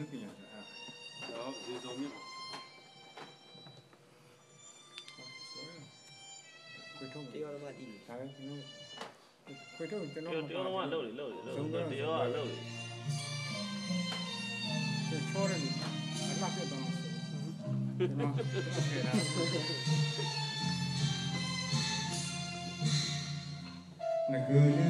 느낌이야. 야, 이제 좀이 뭐. tiêu nó mà đi quay trước cho nó tiêu tiêu nó mà lâu đi lâu đi lâu đi tiêu à lâu đi cho nên anh làm cái đó ok。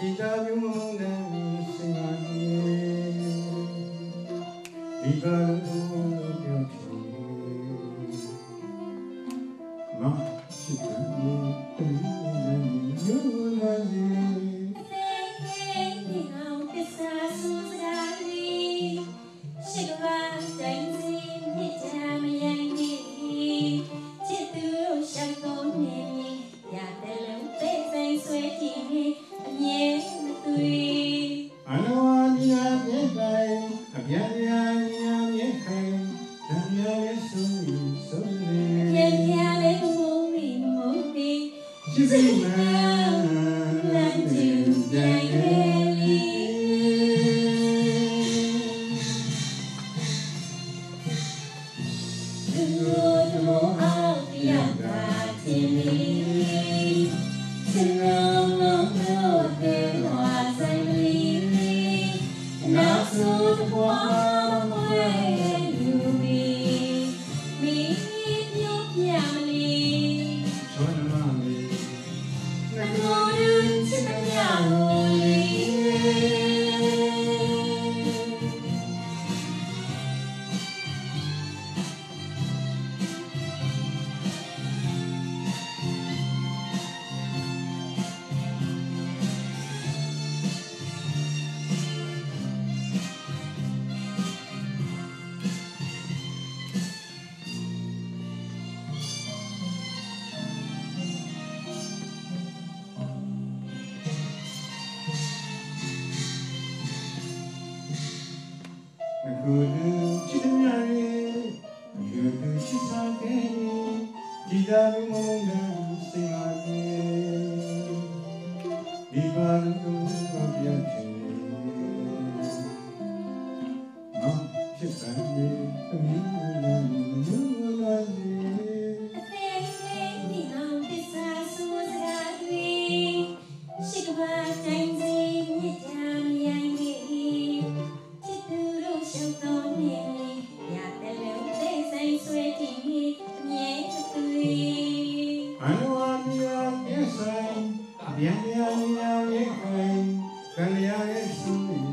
Vida mune mi sinani Vida mune Oh. Gülü çizimleri Gülü çizimleri Giderim onunla sinari Biberim onunla biyançı Ma, şifremi, ömür Maria és.